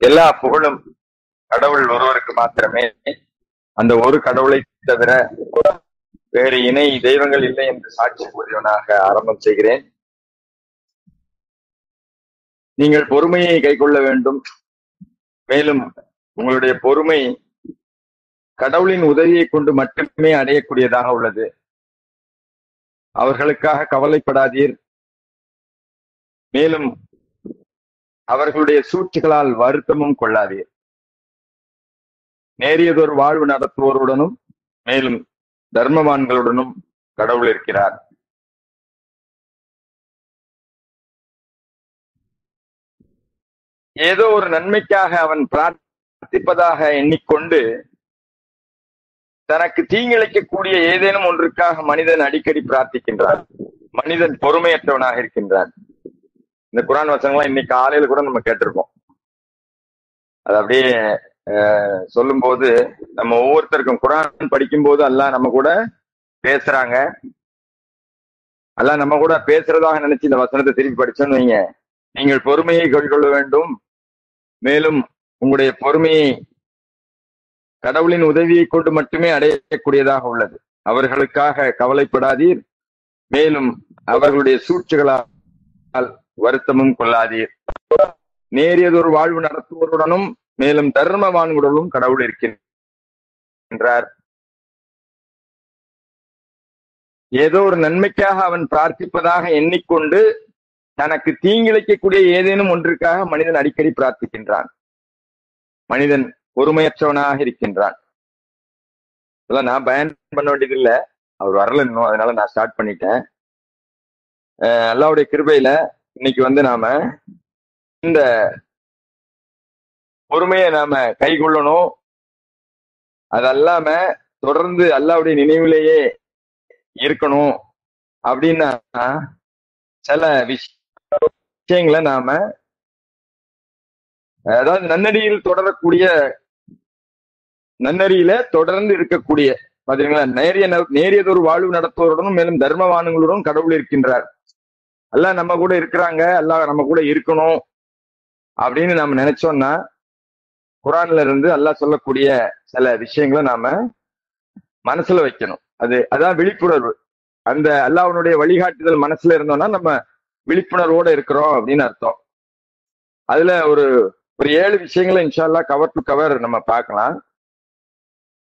எல்லா புகழும் கடவுள் ஒருவருக்கு மாத்திரமே. அந்த ஒரு கடவுளை தவிர வேறு இணை தெய்வங்கள் இல்லை என்று சாட்சி கூறியவனாக ஆரம்பம் செய்கிறேன். நீங்கள் பொறுமையை கைக்கொள்ள வேண்டும். மேலும் உங்களுடைய பொறுமை கடவுளின் உதவியை கொண்டு மட்டுமே அடையக்கூடியதாக உள்ளது. அவர்களுக்காக கவலைப்படாதீர். மேலும் அவர்களுடைய சூழ்ச்சிகளால் வருத்தமும் கொள்ளாதீர். நேரியதொரு வாழ்வு நடத்துவோருடனும் மேலும் தர்மவான்களுடனும் கடவுள் இருக்கிறார். ஏதோ ஒரு நன்மைக்காக அவன் பிரார்த்திப்பதாக எண்ணிக்கொண்டு தனக்கு தீங்கிழைக்கக்கூடிய ஏதேனும் ஒன்றுக்காக மனிதன் அடிக்கடி பிரார்த்திக்கின்றான். மனிதன் பொறுமையற்றவனாக இருக்கின்றான். இந்த குரான் வசனங்கள்லாம் இன்னைக்கு காலையில கூட நம்ம கேட்டிருக்கோம். அது அப்படியே சொல்லும் போது நம்ம ஒவ்வொருத்தருக்கும் குரான் படிக்கும் போது எல்லாம் நம்ம கூட பேசுறாங்க. எல்லாம் நம்ம கூட பேசுறதாக நினைச்சு இந்த வசனத்தை திருப்பி படிச்சோன்னு வைங்க. நீங்கள் பொறுமையை கொள்ள வேண்டும். மேலும் உங்களுடைய பொறுமையை கடவுளின் உதவியை கொண்டு மட்டுமே அடையக்கூடியதாக உள்ளது. அவர்களுக்காக கவலைப்படாதீர். மேலும் அவர்களுடைய சூழ்ச்சிகளால் வருத்தமும் கொள்ளாதீர் நேரியதொரு வாழ்வு நடத்துவோருடனும் மேலும் தர்மவான்களுடனும் கடவுள் இருக்கின்றார். ஏதோ ஒரு நன்மைக்காக அவன் பிரார்த்திப்பதாக எண்ணிக்கொண்டு தனக்கு தீங்கிழைக்கக்கூடிய ஏதேனும் ஒன்றுக்காக மனிதன் அடிக்கடி பிரார்த்திக்கின்றான். மனிதன் பொறுமையற்றவனாக இருக்கின்றான். அதான் நான் பயன் பண்ண வேண்டியது இல்லை அவர் வரல இன்னும் அதனால நான் ஸ்டார்ட் பண்ணிட்டேன். அல்லாவுடைய கிருபையில இன்னைக்கு வந்து நாம இந்த பொறுமையை நாம கை கொள்ளணும். அது அல்லாம தொடர்ந்து அல்லாவுடைய நினைவிலேயே இருக்கணும் அப்படின்னா சில விஷயங்களை நாம அதாவது நன்னடியில் தொடரக்கூடிய நன்னறியில தொடர்ந்து இருக்கக்கூடிய பாத்தீங்களா? நேரிய நேரியதொரு வாழ்வு நடத்துவருடனும் மேலும் தர்மவானங்களுடன் கடவுள் இருக்கின்றார். எல்லாம் நம்ம கூட இருக்கிறாங்க எல்லாம் நம்ம கூட இருக்கணும் அப்படின்னு நம்ம நினைச்சோம்னா குரான்ல இருந்து அல்லாஹ் சொல்லக்கூடிய சில விஷயங்களை நாம மனசுல வைக்கணும். அது அதான் விழிப்புணர்வு. அந்த அல்லாஹனுடைய வழிகாட்டுதல் மனசுல இருந்தோம்னா நம்ம விழிப்புணர்வோட இருக்கிறோம் அப்படின்னு அர்த்தம். அதுல ஒரு ஒரு ஏழு விஷயங்களை இன்ஷால்லா கவர் டு கவர் நம்ம பார்க்கலாம்.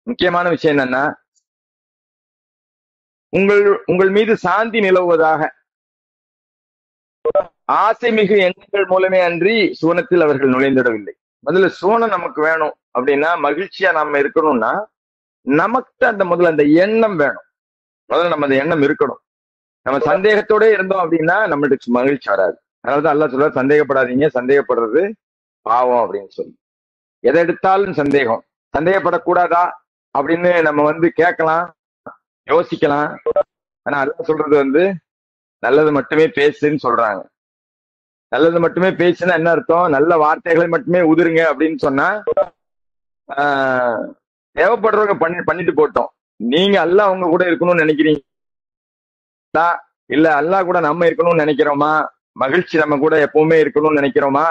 முக்கியமான விஷயம் என்னன்னா உங்கள் உங்கள் மீது சாந்தி நிலவுவதாக ஆசை மிகு எண்ணங்கள் மூலமே அன்றி சூனத்தில் அவர்கள் நுழைந்திடவில்லை. முதல்ல சுவனம் நமக்கு வேணும் அப்படின்னா மகிழ்ச்சியா நாம இருக்கணும்னா நமக்கு அந்த முதல்ல அந்த எண்ணம் வேணும். முதல்ல நம்ம அந்த எண்ணம் இருக்கணும். நம்ம சந்தேகத்தோட இருந்தோம் அப்படின்னா நம்மளுக்கு மகிழ்ச்சி வராது. அதனாலதான் அல்லா சொல்ற சந்தேகப்படாதீங்க சந்தேகப்படுறது பாவம் அப்படின்னு சொல்லி. எதை எடுத்தாலும் சந்தேகம். சந்தேகப்படக்கூடாதா அப்படின்னு நம்ம வந்து கேட்கலாம் யோசிக்கலாம். ஆனா அல்லா சொல்றது வந்து நல்லது மட்டுமே பேசுன்னு சொல்றாங்க. நல்லது மட்டுமே பேசுனா என்ன அர்த்தம்? நல்ல வார்த்தைகளை மட்டுமே உதிருங்க அப்படின்னு சொன்னா தேவைப்படுறவங்க பண்ணி பண்ணிட்டு போட்டோம். நீங்க அல்லாஹ் அவங்க கூட இருக்கணும்னு நினைக்கிறீங்களா? இல்ல அல்லா கூட நம்ம இருக்கணும்னு நினைக்கிறோமா? மகிழ்ச்சி நம்ம கூட எப்பவுமே இருக்கணும்னு நினைக்கிறோமா?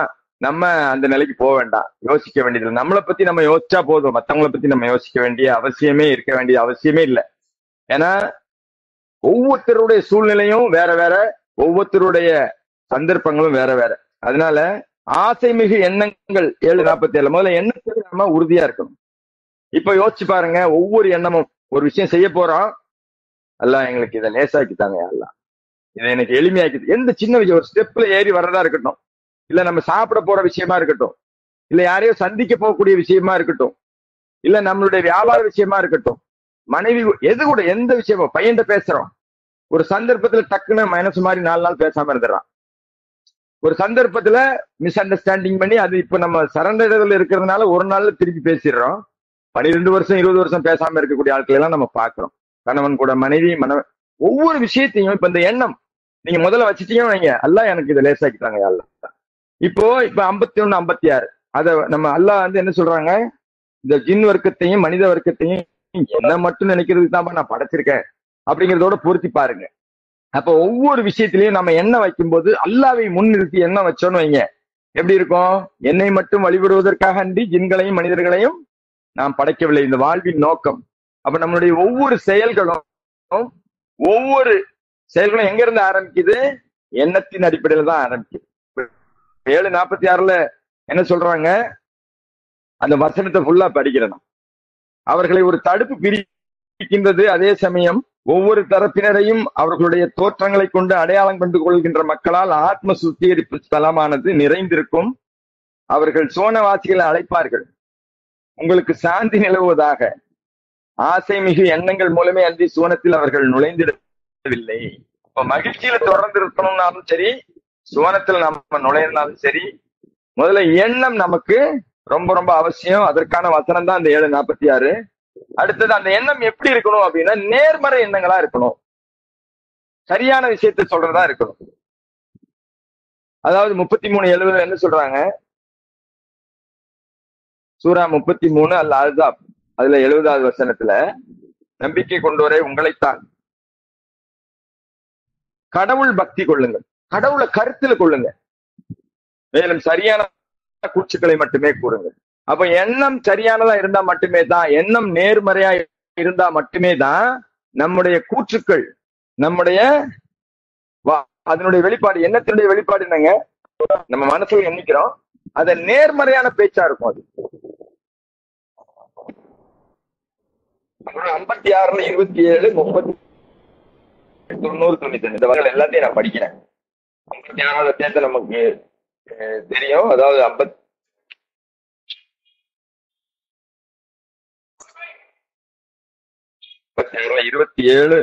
நம்ம அந்த நிலைக்கு போக வேண்டாம். யோசிக்க வேண்டியது நம்மளை பத்தி நம்ம யோசிச்சா போதும். மத்தவங்கள பத்தி நம்ம யோசிக்க வேண்டிய அவசியமே இருக்க வேண்டிய அவசியமே இல்லை. ஏன்னா ஒவ்வொருத்தருடைய சூழ்நிலையும் வேற வேற ஒவ்வொருத்தருடைய சந்தர்ப்பங்களும் வேற வேற. அதனால ஆசை மிகு எண்ணங்கள் ஏழு நாற்பத்தி ஏழு முதல்ல எண்ணத்துக்கு நம்ம உறுதியா இருக்கணும். இப்ப யோசிச்சு பாருங்க ஒவ்வொரு எண்ணமும் ஒரு விஷயம் செய்ய போறோம். எல்லாம் எங்களுக்கு இதை லேசாக்கித்தாங்க எல்லாம் இதை எனக்கு எளிமையாக்கி எந்த சின்ன விஷயம் ஒரு ஸ்டெப்ல ஏறி வர்றதா இருக்கட்டும். இல்ல நம்ம சாப்பிட போற விஷயமா இருக்கட்டும். இல்ல யாரையோ சந்திக்க போகக்கூடிய விஷயமா இருக்கட்டும். இல்ல நம்மளுடைய வியாபார விஷயமா இருக்கட்டும். மனைவி எது கூட எந்த விஷயமோ பையன்கிட்ட பேசுறோம். ஒரு சந்தர்ப்பத்துல டக்குன்னு மைனஸ் மாதிரி நாலு நாள் பேசாம இருந்துடுறான். ஒரு சந்தர்ப்பத்துல மிஸ் அண்டர்ஸ்டாண்டிங் பண்ணி அது இப்ப நம்ம சரண்டரில் இருக்கிறதுனால ஒரு நாள்ல திருப்பி பேசிடுறோம். பன்னிரெண்டு வருஷம் இருபது வருஷம் பேசாம இருக்கக்கூடிய ஆட்களை எல்லாம் நம்ம பாக்குறோம் கணவன் கூட மனைவி மனவன் ஒவ்வொரு விஷயத்தையும் இப்ப இந்த எண்ணம் நீங்க முதல்ல வச்சுட்டீங்கன்னு வைங்க. அல்லா எனக்கு இதை லேசாக்கிட்டாங்க அல்ல இப்போ இப்ப ஐம்பத்தி ஒண்ணு ஐம்பத்தி ஆறு அத நம்ம அல்லாஹ் வந்து என்ன சொல்றாங்க? இந்த ஜின் வர்க்கத்தையும் மனித வர்க்கத்தையும் என்ன மட்டும் நினைக்கிறதுக்கு தான் நான் படைச்சிருக்கேன். அப்படிங்கிறதோட பொருத்தி பாருங்க. அப்ப ஒவ்வொரு விஷயத்திலையும் நம்ம எண்ணெய் வைக்கும்போது அல்லாவை முன்னிறுத்தி எண்ணெய் வச்சோன்னு வைங்க. எப்படி இருக்கும்? என்னை மட்டும் வழிபடுவதற்காக அன்றி ஜின்களையும் மனிதர்களையும் நாம் படைக்கவில்லை. இந்த வாழ்வின் நோக்கம். அப்ப நம்மளுடைய ஒவ்வொரு செயல்களும் ஒவ்வொரு செயல்களும் எங்க இருந்து ஆரம்பிக்குது? எண்ணத்தின் அடிப்படையில தான் ஆரம்பிக்குது. ஏழு நாற்பத்தி ஆறுல என்ன சொல்றாங்க? அந்த வசனத்தை ஃபுல்லா படிக்கிறேன் அவர்களை ஒரு தடுப்பு பிரிக்கின்றது அதே சமயம் ஒவ்வொரு தரப்பினரையும் அவர்களுடைய தோற்றங்களை கொண்டு அடையாளம் கண்டு கொள்கின்ற மக்களால் ஆத்ம சுத்திகரிப்பு ஸ்தலமானது நிறைந்திருக்கும். அவர்கள் சோனவாசிகளை அழைப்பார்கள். உங்களுக்கு சாந்தி நிலவுவதாக. ஆசை மிகு எண்ணங்கள் மூலமே அன்றி சுவனத்தில் அவர்கள் நுழைந்திடவில்லை. இப்ப மகிழ்ச்சியில தொடர்ந்து இருக்கணும்னாலும் சரி சுவனத்தில் நம்ம நுழையினாலும் சரி முதல்ல எண்ணம் நமக்கு ரொம்ப ரொம்ப அவசியம். அதற்கான வசனம் தான் இந்த ஏழு நாற்பத்தி ஆறு. அடுத்தது அந்த எண்ணம் எப்படி இருக்கணும் அப்படின்னா நேர்மறை எண்ணங்களா இருக்கணும். சரியான விஷயத்த சொல்றதா இருக்கணும். அதாவது முப்பத்தி மூணு எழுபதுல என்ன சொல்றாங்க? சூரா முப்பத்தி மூணு அல்ல அல்தாப் அதுல எழுபதாவது வசனத்துல நம்பிக்கை கொண்டோரே உங்களைத்தான். கடவுள் பக்தி கொள்ளுங்கள். கடவுளை கருத்துல கொள்ளுங்க மேலும் சரியான கூச்சுக்களை மட்டுமே கூறுங்கள். அப்ப எண்ணம் சரியானதா இருந்தா மட்டுமே தான் எண்ணம் நேர்மறையா இருந்தா மட்டுமே தான் நம்முடைய கூற்றுக்கள் நம்முடைய அதனுடைய வெளிப்பாடு எண்ணத்தினுடைய வெளிப்பாடு என்னங்க? நம்ம மனசுல எண்ணிக்கிறோம். அத நேர்மறையான பேச்சா இருக்கும் அது. ஐம்பத்தி ஆறுல இருபத்தி ஏழு முப்பத்தி தொண்ணூறு தொண்ணூத்தி இந்த வகைகள் எல்லாத்தையும் நான் படிக்கிறேன். ஐம்பத்தி ஆறாவது அத்தியாயத்தை நமக்கு அஹ், தெரியும். அதாவது ஐம்பத் இருபத்தி ஏழு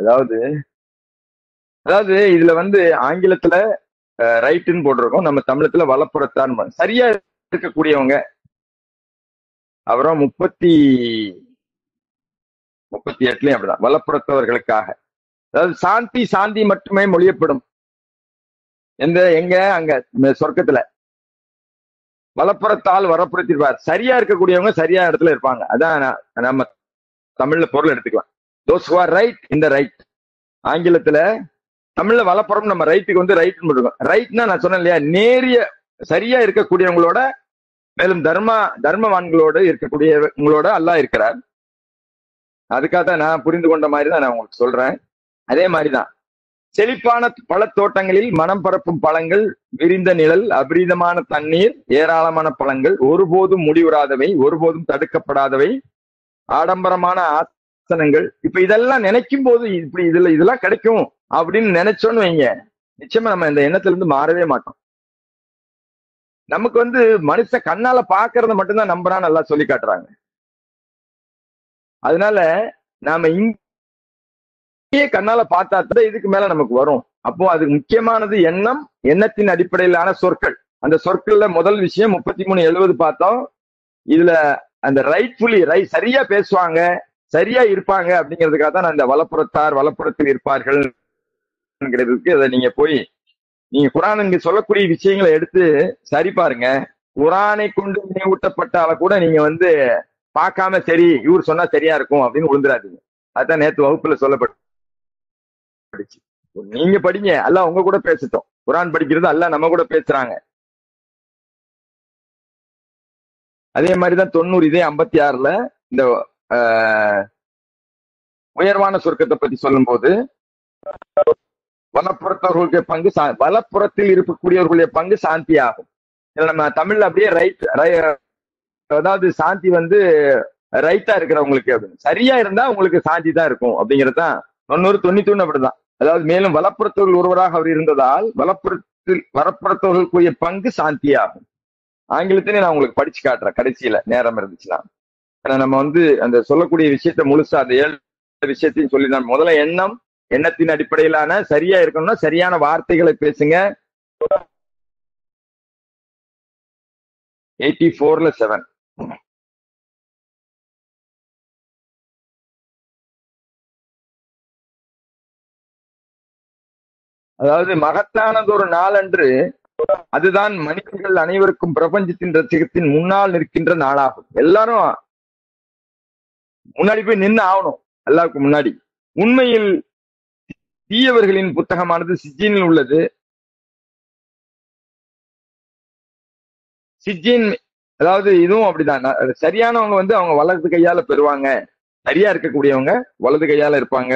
அதாவது அதாவது இதுல வந்து ஆங்கிலத்துல ரைட்டுன்னு போட்டிருக்கோம். நம்ம தமிழத்துல வலப்புறத்தான் சரியா இருக்கக்கூடியவங்க அப்புறம் முப்பத்தி முப்பத்தி எட்டுலயும் அப்படிதான். வலப்புறத்தவர்களுக்காக. அதாவது சாந்தி சாந்தி மட்டுமே மொழியப்படும். எந்த எங்க? அங்க சொர்க்கத்துல. வலப்புறத்தால் வரப்புறத்திருப்பார் சரியா இருக்கக்கூடியவங்க சரியா இடத்துல இருப்பாங்க. அதான் நம்ம தமிழ்ல பொருள் எடுத்துக்கலாம். தோஸ் who ரைட் இந்த ரைட் ஆங்கிலத்துல தமிழ்ல வலப்புறம் நம்ம ரைட்டுக்கு வந்து ரைட் போட்டுருக்கோம். ரைட்னா நான் சொன்னேன் இல்லையா? நேரிய சரியா இருக்கக்கூடியவங்களோட மேலும் தர்மா தர்மவான்களோடு இருக்கக்கூடியவங்களோட அல்லாஹ் இருக்கிறார். அதுக்காக தான் நான் புரிந்து கொண்ட மாதிரி தான் நான் உங்களுக்கு சொல்றேன். அதே மாதிரி தான் செழிப்பான பழத்தோட்டங்களில் மனம் பரப்பும் பழங்கள் விரிந்த நிழல் அபரீதமான தண்ணீர் ஏராளமான பழங்கள் ஒருபோதும் முடிவுறாதவை ஒருபோதும் தடுக்கப்படாதவை ஆடம்பரமான ஆசனங்கள். இப்ப இதெல்லாம் நினைக்கும் போது இப்படி இதுல இதெல்லாம் கிடைக்கும் அப்படின்னு நினைச்சோன்னு வைங்க. நிச்சயமா நம்ம இந்த எண்ணத்துல இருந்து மாறவே மாட்டோம். நமக்கு வந்து மனுஷன் கண்ணால பாக்குறத மட்டும்தான் நம்புறான்னு நல்லா சொல்லி காட்டுறாங்க. அதனால நாம அப்படியே கண்ணால பார்த்தா தான் இதுக்கு மேல நமக்கு வரும். அப்போ அது முக்கியமானது எண்ணம் எண்ணத்தின் அடிப்படையிலான சொற்கள். அந்த சொற்கள்ல முதல் விஷயம் முப்பத்தி மூணு எழுபது பார்த்தோம். இதுல அந்த ரைட்ஃபுல்லி ரை சரியா பேசுவாங்க சரியா இருப்பாங்க அப்படிங்கிறதுக்காக தான் அந்த வலப்புறத்தார் வலப்புறத்தில் இருப்பார்கள் அதை நீங்க போய் நீங்க குரான் இங்க சொல்லக்கூடிய விஷயங்களை எடுத்து சரி பாருங்க. குரானை கொண்டு நினைவூட்டப்பட்டால கூட நீங்க வந்து பார்க்காம சரி இவர் சொன்னா சரியா இருக்கும் அப்படின்னு விழுந்துடாதீங்க அதான் நேத்து வகுப்புல சொல்லப்பட்டு படிச்சு. நீங்க படிங்க அல்ல உங்க கூட பேசிட்டோம். குரான் படிக்கிறது அல்ல நம்ம கூட பேசுறாங்க. அதே மாதிரிதான் தொண்ணூறு இதே ஐம்பத்தி ஆறுல இந்த ஆஹ், உயர்வான சொர்க்கத்தை பத்தி சொல்லும்போது வலப்புறத்தவர்களுடைய பங்கு சா- வலப்புறத்தில் இருக்கக்கூடியவர்களுடைய பங்கு சாந்தி ஆகும் இதுல நம்ம தமிழ்ல அப்படியே ரைட் அதாவது சாந்தி வந்து ரைட்டா இருக்கிறவங்களுக்கு அப்படின்னு. சரியா இருந்தா உங்களுக்கு சாந்தி தான் இருக்கும் அப்படிங்கிறது தான் தொண்ணூறு தொண்ணூத்தி ஒண்ணு அப்படிதான். அதாவது மேலும் வலப்புறத்தவர்கள் ஒருவராக அவர் இருந்ததால் வலப்புறத்தில் வரப்புறத்தவர்களுக்குரிய பங்கு சாந்தி ஆகும் ஆங்கிலத்திலே நான் உங்களுக்கு படிச்சு காட்டுறேன் கடைசியில நேரம் இருந்துச்சுன்னா. ஏன்னா நம்ம வந்து அந்த சொல்லக்கூடிய விஷயத்த முழுசா அந்த ஏழு விஷயத்தையும் சொல்லி நான் முதல்ல எண்ணம் எண்ணத்தின் அடிப்படையிலான சரியா இருக்கணும்னா சரியான வார்த்தைகளை பேசுங்க. எயிட்டி ஃபோர்ல செவன் அதாவது மகத்தானதொரு நாளன்று அதுதான் மனிதர்கள் அனைவருக்கும் பிரபஞ்சத்தின் ரசிகத்தின் முன்னால் நிற்கின்ற நாளாகும். எல்லாரும் முன்னாடி போய் நின்று ஆகணும் எல்லாருக்கும் முன்னாடி. உண்மையில் தீயவர்களின் புத்தகமானது சிஜினில் உள்ளது. சிஜின் அதாவது இதுவும் அப்படிதான். சரியானவங்க வந்து அவங்க வலது கையால பெறுவாங்க. சரியா இருக்கக்கூடியவங்க வலது கையால இருப்பாங்க.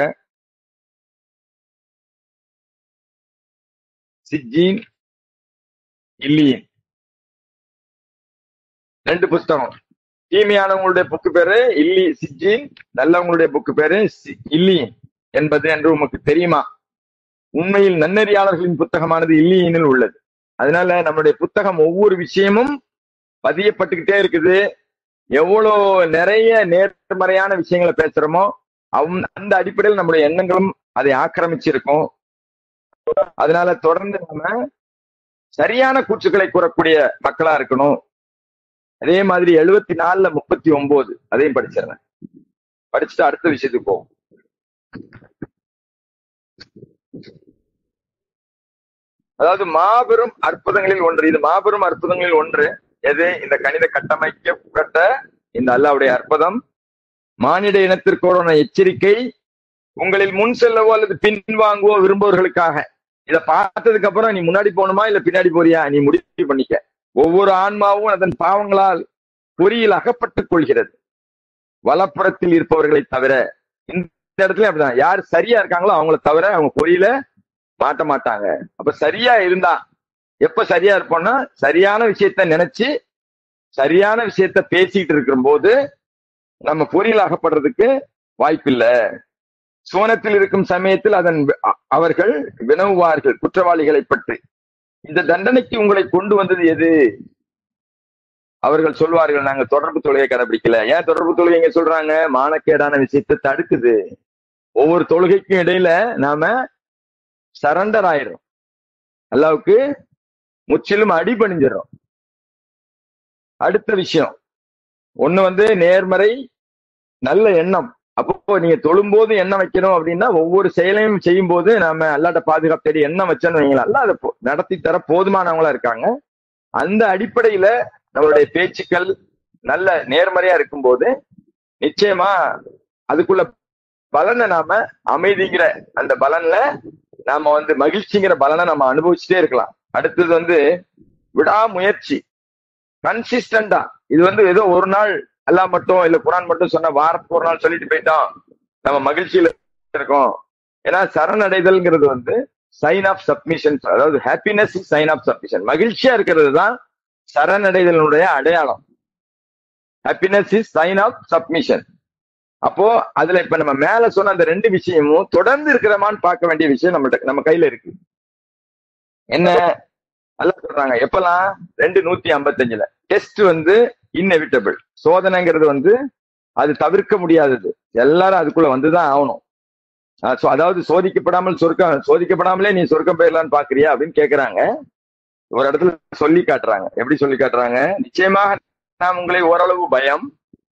சிஜீன் இல்லியின். ரெண்டு புஸ்தகம் தீமையானவங்களுடைய புக்கு பேரு இல்லி சிஜீன் நல்லவங்களுடைய புக்கு பேரு இல்லியின் என்பது என்று உமக்கு தெரியுமா? உண்மையில் நன்னறியாளர்களின் புத்தகமானது இல்லியினில் உள்ளது. அதனால நம்மளுடைய புத்தகம் ஒவ்வொரு விஷயமும் பதியப்பட்டுக்கிட்டே இருக்குது. எவ்வளோ நிறைய நேர்மறையான விஷயங்களை பேசுறோமோ அவ்- அந்த அடிப்படையில் நம்முடைய எண்ணங்களும் அதை ஆக்கிரமிச்சிருக்கும். அதனால தொடர்ந்து நாம சரியான கூற்றுக்களை கூறக்கூடிய மக்களா இருக்கணும். அதே மாதிரி எழுபத்தி நாலுல முப்பத்தி ஒன்பது அதையும் படிச்சிடறேன் படிச்சுட்டு அடுத்த விஷயத்துக்கு போவோம். அதாவது மாபெரும் அற்புதங்களில் ஒன்று. இது மாபெரும் அற்புதங்களில் ஒன்று. எது? இந்த கணித கட்டமைக்கப்பட்ட இந்த அல்லாவுடைய அற்புதம். மானிட இனத்திற்கோட எச்சரிக்கை. உங்களில் முன் செல்லவோ அல்லது பின் வாங்குவோ விரும்புவர்களுக்காக இதை பார்த்ததுக்கு அப்புறம் நீ முன்னாடி போகணுமா இல்ல பின்னாடி போறியா? நீ முடிவு பண்ணிக்க. ஒவ்வொரு ஆன்மாவும் அதன் பாவங்களால் பொறியில் அகப்பட்டுக் கொள்கிறது. வலப்புறத்தில் இருப்பவர்களை தவிர இந்த இடத்துல அப்படிதான். யார் சரியா இருக்காங்களோ அவங்கள தவிர அவங்க பொறியில மாட்ட மாட்டாங்க. அப்ப சரியா இருந்தா எப்ப சரியா இருப்போம்னா சரியான விஷயத்த நினைச்சு சரியான விஷயத்த பேசிட்டு இருக்கிற போது நம்ம பொறியில் அகப்படுறதுக்கு வாய்ப்பில்லை. சுவனத்தில் இருக்கும் சமயத்தில் அதன் அவர்கள் வினவுவார்கள் குற்றவாளிகளை பற்றி. இந்த தண்டனைக்கு உங்களை கொண்டு வந்தது எது? அவர்கள் சொல்வார்கள் நாங்க தொடர்பு தொழுகை கடைபிடிக்கல ஏன் தொடர்பு தொழுகைங்க சொல்றாங்க? மானக்கேடான விஷயத்தை தடுக்குது. ஒவ்வொரு தொழுகைக்கும் இடையில நாம சரண்டர் ஆயிரும். அல்லாவுக்கு முற்றிலும் அடிபணிஞ்சிடும் அடுத்த விஷயம். ஒண்ணு வந்து நேர்மறை நல்ல எண்ணம். அப்போ நீங்க தொழும்போது எண்ணம் வைக்கணும் அப்படின்னா ஒவ்வொரு செயலையும் செய்யும் போது நாம அல்லாட்ட பாதுகாப்பு தேடி எண்ணம் வச்சோன்னு வைங்களா அல்ல அதை நடத்தி தர போதுமானவங்களா இருக்காங்க. அந்த அடிப்படையில நம்மளுடைய பேச்சுக்கள் நல்ல நேர்மறையா இருக்கும்போது நிச்சயமா அதுக்குள்ள பலனை நாம அமைதிங்கிற அந்த பலன்ல நாம வந்து மகிழ்ச்சிங்கிற பலனை நம்ம அனுபவிச்சுட்டே இருக்கலாம். அடுத்தது வந்து விடாமுயற்சி. கன்சிஸ்டண்டா இது வந்து ஏதோ ஒரு நாள் அல்லாஹ் மட்டும் இல்ல குரான் மட்டும் சொன்ன வாரத்துக்கு ஒரு நாள் சொல்லிட்டு போயிட்டோம். நம்ம மகிழ்ச்சியில இருக்கோம். ஏன்னா சரணடைதல்ங்கிறது வந்து சைன் ஆஃப் சப்மிஷன் அதாவது happiness is sign of submission மகிழ்ச்சியா இருக்கிறது தான் சரணடைதலுடைய அடையாளம். Happiness is sign of submission அப்போ அதுல இப்ப நம்ம மேல சொன்ன அந்த ரெண்டு விஷயமும் தொடர்ந்து இருக்கிறமான்னு பார்க்க வேண்டிய விஷயம் நம்மள்ட்ட நம்ம கையில இருக்கு. என்ன? நல்லா சொல்றாங்க. எப்பெல்லாம்? ரெண்டு நூத்தி ஐம்பத்தஞ்சுல. டெஸ்ட் வந்து இன்னெவிட்டபிள் சோதனைங்கிறது வந்து அது தவிர்க்க முடியாதது. எல்லாரும் அதுக்குள்ள வந்துதான் ஆகணும். அதாவது சோதிக்கப்படாமல் சொர்க்கம் சோதிக்கப்படாமலே நீ சொர்க்கம் போயிடலான்னு பாக்குறியா அப்படின்னு கேக்குறாங்க. ஒரு இடத்துல சொல்லி காட்டுறாங்க. எப்படி சொல்லி காட்டுறாங்க? நிச்சயமாக நாம் உங்களை ஓரளவு பயம்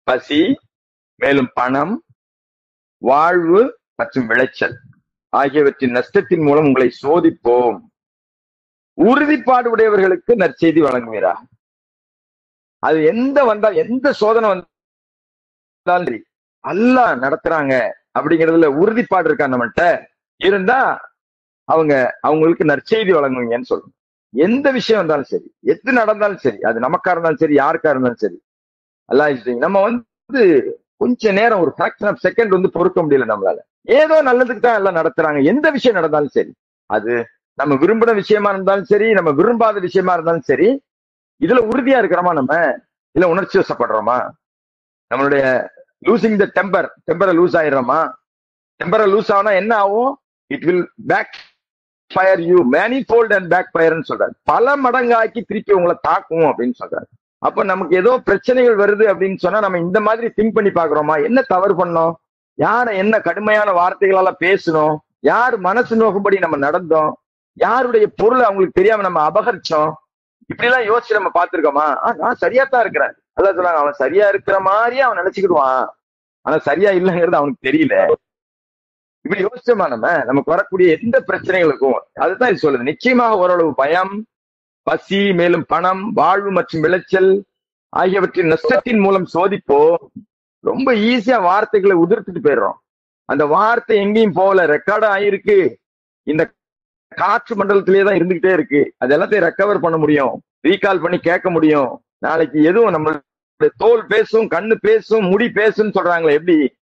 பசி மேலும் பணம் வாழ்வு மற்றும் விளைச்சல் ஆகியவற்றின் நஷ்டத்தின் மூலம் உங்களை சோதிப்போம். உறுதிப்பாடு உடையவர்களுக்கு நற்செய்தி வழங்குவீராக. அது எந்த வந்தால் எந்த சோதனை வந்தாலும் சரி அல்லாஹ் நடத்துறாங்க அப்படிங்கிறதுல உறுதிப்பாடு இருக்கா நம்மகிட்ட இருந்தா அவங்க அவங்களுக்கு நற்செய்தி வழங்குவீங்கன்னு சொல்லணும் எந்த விஷயம் வந்தாலும் சரி எது நடந்தாலும் சரி அது நமக்கா இருந்தாலும் சரி யாருக்கா இருந்தாலும் சரி அல்லாஹ் நம்ம வந்து கொஞ்ச நேரம் ஒரு ஃபிராக்ஷன் ஆஃப் செகண்ட் வந்து பொறுக்க முடியல நம்மளால. ஏதோ நல்லதுக்கு தான் எல்லாம் நடத்துறாங்க. எந்த விஷயம் நடந்தாலும் சரி அது நம்ம விரும்பின விஷயமா இருந்தாலும் சரி நம்ம விரும்பாத விஷயமா இருந்தாலும் சரி இதுல உறுதியா இருக்கிறோமா நம்ம? இல்ல உணர்ச்சி வசப்படுறோமா? நம்மளுடைய லூசிங் த டெம்பர் டெம்பரை லூஸ் ஆயிடுறோமா? டெம்பரை லூஸ் ஆனா என்ன ஆகும்? It will backfire you manifold and back ஃபயர்னு சொல்றாரு. பல மடங்காக்கி திருப்பி உங்களை தாக்கும் அப்படின்னு சொல்றாரு. அப்ப நமக்கு ஏதோ பிரச்சனைகள் வருது அப்படின்னு சொன்னா நம்ம இந்த மாதிரி திங்க் பண்ணி பாக்குறோமா என்ன தவறு பண்ணோம்? யார என்ன கடுமையான வார்த்தைகளால பேசணும் யார் மனசு நோக்கும்படி நம்ம நடந்தோம்? யாருடைய பொருளை அவங்களுக்கு தெரியாம நம்ம அபகரிச்சோம்? இப்படி எல்லாம் யோசிச்சு நம்ம பாத்துருக்கோமா நான் சரியா தான் இருக்கிறேன். அதான் சொல்றாங்க அவன் சரியா இருக்கிற மாதிரியே அவன் நினைச்சுக்கிடுவான். ஆனா சரியா இல்லைங்கிறது அவனுக்கு தெரியல. இப்படி யோசிச்சோமா நம்ம? நமக்கு வரக்கூடிய எந்த பிரச்சனைகளுக்கும் அதுதான் இது சொல்லுது. நிச்சயமாக ஓரளவு பயம் பசி மேலும் பணம் வாழ்வு மற்றும் விளைச்சல் ஆகியவற்றின் நஷ்டத்தின் மூலம் சோதிப்போ ரொம்ப ஈஸியா வார்த்தைகளை உதிர்த்துட்டு போயிடுறோம். அந்த வார்த்தை எங்கேயும் போகல. ரெக்கார்டு ஆயிருக்கு. இந்த காற்று மண்டலத்திலேயே தான் இருந்துகிட்டே இருக்கு. அது எல்லாத்தையும் ரெக்கவர் பண்ண முடியும். ரீகால் பண்ணி கேட்க முடியும். நாளைக்கு எதுவும் நம்ம தோல் பேசும் கண்ணு பேசும் முடி பேசும் சொல்றாங்களே எப்படி?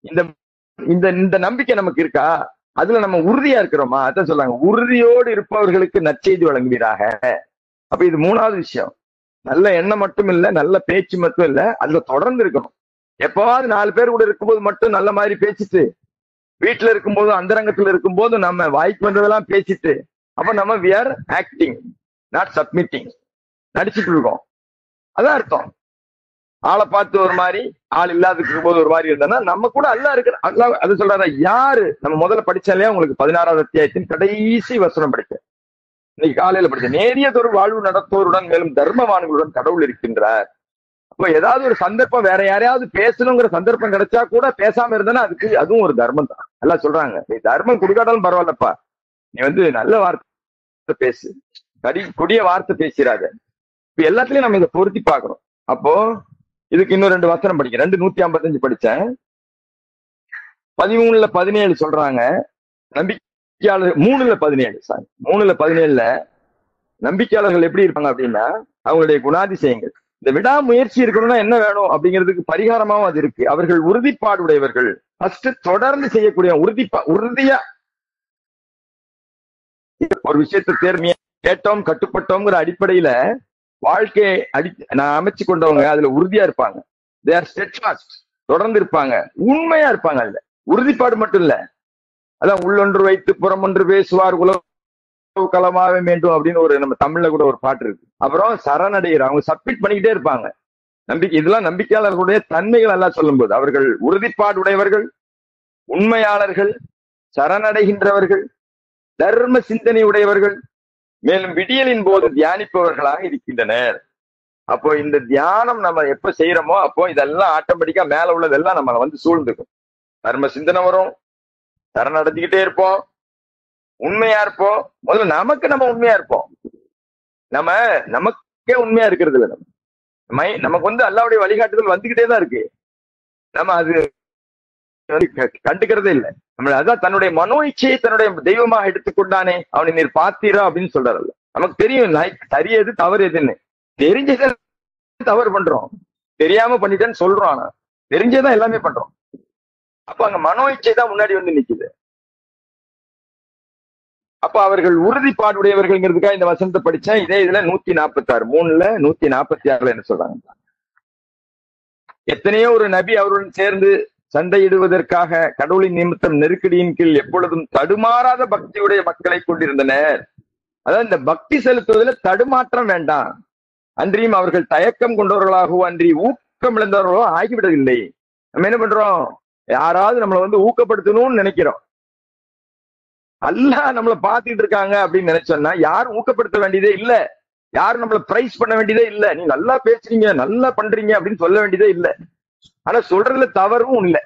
இந்த இந்த இந்த நம்பிக்கை நமக்கு இருக்கா? அதுல நம்ம உறுதியா இருக்கிறோமா? அதான் சொல்றாங்க. உறுதியோடு இருப்பவர்களுக்கு நற்செய்தி வழங்குவீராக. அப்ப இது மூணாவது விஷயம். நல்ல எண்ணம் மட்டும் இல்ல நல்ல பேச்சு மட்டும் இல்ல அதுல தொடர்ந்து இருக்கணும். எப்பவாவது நாலு பேர் கூட இருக்கும்போது மட்டும் நல்ல மாதிரி பேசிட்டு வீட்டுல இருக்கும்போது அந்தரங்கத்துல இருக்கும்போது நம்ம வாய்க்கு வந்ததெல்லாம் பேசிட்டு அப்ப நம்ம we are acting not submitting நடிச்சுட்டு இருக்கோம். அதான் அர்த்தம். ஆளை பார்த்து ஒரு மாதிரி ஆள் இல்லாத போது ஒரு மாதிரி இருந்தனா நம்ம கூட அல்லா இருக்கிற அல்லா அது சொல்றாரு யாரு? நம்ம முதல்ல படிச்சாலே உங்களுக்கு பதினாறாவது அத்தியாயத்தின் கடைசி வசனம் படிச்சேன் இன்னைக்கு காலையில படிச்சேன் நேரியதொரு வாழ்வு நடத்துவோருடன் மேலும் தர்மவான்களுடன் கடவுள் இருக்கின்றார். அப்ப ஏதாவது ஒரு சந்தர்ப்பம் வேற யாரையாவது பேசணுங்கிற சந்தர்ப்பம் கிடைச்சா கூட பேசாம இருந்தேன்னா அதுக்கு அதுவும் ஒரு தர்மம் தான். எல்லாம் சொல்றாங்க. நீ தர்மம் கொடுக்காட்டாலும் பரவாயில்லப்பா. நீ வந்து நல்ல வார்த்தை பேசு. கடி கொடிய வார்த்தை பேசிடாத இப்ப எல்லாத்துலயும் நம்ம இதை பொருத்தி பாக்குறோம் அப்போ இதுக்கு இன்னும் ரெண்டு வசனம் படிக்க ரெண்டு நூத்தி ஐம்பத்தஞ்சு படிச்சேன். பதிமூணுல பதினேழு சொல்றாங்க. நம்பிக்கையாளர் மூணுல பதினேழு சாரி மூணுல பதினேழுல நம்பிக்கையாளர்கள் எப்படி இருப்பாங்க அப்படின்னா அவங்களுடைய குணாதிசயங்கள். இந்த விடாமுயற்சி இருக்கணும்னா என்ன வேணும் அப்படிங்கிறதுக்கு பரிகாரமாவும் அது இருக்கு. அவர்கள் உறுதிப்பாடு உடையவர்கள் ஃபர்ஸ்ட் தொடர்ந்து செய்யக்கூடிய உறுதிப்பா உறுதியா ஒரு விஷயத்தை தேர்மையா கேட்டோம் கட்டுப்பட்டோங்கிற அடிப்படையில வாழ்க்கையை அடி நான் அமைச்சு கொண்டவங்க அதுல உறுதியா இருப்பாங்க. தே ஆர் ஸ்டெட்ஃபாஸ்ட் தொடர்ந்து இருப்பாங்க உண்மையா இருப்பாங்க அதுல. உறுதிப்பாடு மட்டும் இல்ல. அதான் உள்ளொன்று வைத்து புறம் ஒன்று பேசுவார் உலக களமாக வேண்டும் அப்படின்னு ஒரு நம்ம தமிழ்ல கூட ஒரு பாட்டு இருக்கு. அப்புறம் சரணடைகிற அவங்க சப்மிட் பண்ணிக்கிட்டே இருப்பாங்க. நம்பிக்கை இதெல்லாம் நம்பிக்கையாளர்களுடைய தன்மைகள் எல்லாம் சொல்லும்போது அவர்கள் உறுதிப்பாடு உடையவர்கள் உண்மையாளர்கள் சரணடைகின்றவர்கள் தர்ம சிந்தனை உடையவர்கள் மேலும் விடியலின் போது தியானிப்பவர்களாக இருக்கின்றனர். அப்போ இந்த தியானம் நம்ம எப்ப செய்யறோமோ அப்போ இதெல்லாம் ஆட்டோமேட்டிக்கா மேல உள்ளதெல்லாம் நம்மளை வந்து சூழ்ந்துக்கும். தர்ம சிந்தனை வரும் சரணடைஞ்சுக்கிட்டே இருப்போம் உண்மையா இருப்போம். முதல்ல நமக்கு நம்ம உண்மையா இருப்போம். நம்ம நமக்கே உண்மையா இருக்கிறது இல்லை நம்ம மை நமக்கு வந்து அல்லாவுடைய வழிகாட்டுதல் வந்துகிட்டே தான் இருக்கு. நம்ம அது க- கண்டுக்கிறதே இல்லை. நம்ம அதான் தன்னுடைய மனோ இச்சையை தன்னுடைய தெய்வமாக எடுத்துக்கொண்டானே அவனை நீர் பார்த்தீரா அப்படின்னு சொல்றாருல்ல நமக்கு தெரியும் லை- சரி எது தவறு எதுன்னு தெரிஞ்சதை தவறு பண்றோம். தெரியாம பண்ணிட்டேன்னு சொல்றோம் ஆனா தெரிஞ்சதான் எல்லாமே பண்றோம். அப்ப அங்க மனோ இச்சை தான் முன்னாடி வந்து நிக்குது. அப்ப அவர்கள் உறுதிப்பாடுடையவர்கள்ங்கிறதுக்காக இந்த வசனத்தை படிச்சேன். இதே இதுல நூத்தி நாற்பத்தி ஆறு மூணுல நூத்தி நாற்பத்தி ஆறுல என்ன சொல்றாங்க? எத்தனையோ ஒரு நபி அவருடன் சேர்ந்து சண்டையிடுவதற்காக கடவுளின் நிமித்தம் நெருக்கடியின் கீழ் எப்பொழுதும் தடுமாறாத பக்தியுடைய மக்களை கொண்டிருந்தனர். அதாவது இந்த பக்தி செலுத்துவதில் தடுமாற்றம் வேண்டாம். அன்றியும் அவர்கள் தயக்கம் கொண்டவர்களாகவோ அன்றி ஊக்கம் இழந்தவர்களோ ஆகிவிடவில்லை. நம்ம என்ன பண்றோம்? யாராவது நம்மளை வந்து ஊக்கப்படுத்தணும்னு நினைக்கிறோம். அல்லாஹ் நம்மளை பார்த்துட்டு இருக்காங்க அப்படின்னு நினைச்சோம்னா யாரும் ஊக்கப்படுத்த வேண்டியதே இல்ல. யாரும் நம்மள பிரைஸ் பண்ண வேண்டியதே இல்ல. நீ நல்லா பேசுறீங்க நல்லா பண்றீங்க அப்படின்னு சொல்ல வேண்டியதே இல்ல. ஆனா சொல்றதுல தவறும் இல்ல.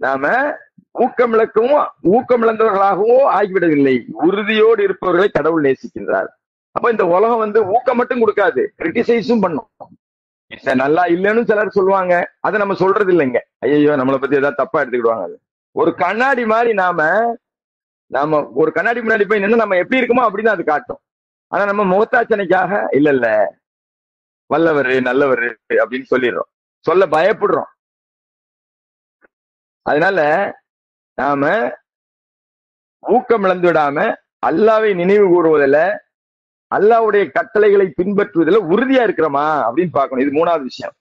நாம ஊக்கம் இழக்கவும் ஊக்கம் இழந்தவர்களாகவோ ஆகிவிடவில்லை. உறுதியோடு இருப்பவர்களை கடவுள் நேசிக்கின்றார். அப்ப இந்த உலகம் வந்து ஊக்கம் மட்டும் கொடுக்காது. கிரிட்டிசைஸும் பண்ணும். நல்லா இல்லைன்னு சிலர் சொல்லுவாங்க. அதை நம்ம சொல்றது இல்லைங்க. ஐயோ நம்மளை பத்தி ஏதாவது தப்பா எடுத்துக்கிடுவாங்க. அது. ஒரு கண்ணாடி மாதிரி நாம நாம ஒரு கண்ணாடி முன்னாடி போய் நின்று நம்ம எப்படி இருக்குமோ அப்படின்னு அது காட்டும். ஆனா நம்ம முகத்தாச்சனைக்காக இல்ல இல்ல வல்லவர் நல்லவர் அப்படின்னு சொல்லிடுறோம். சொல்ல பயப்படுறோம். அதனால நாம ஊக்கம் இழந்து விடாம அல்லாவை நினைவு கூறுவதில் அல்லாவுடைய கட்டளைகளை பின்பற்றுவதில் உறுதியா இருக்கிறோமா அப்படின்னு பார்க்கணும். இது மூணாவது விஷயம்.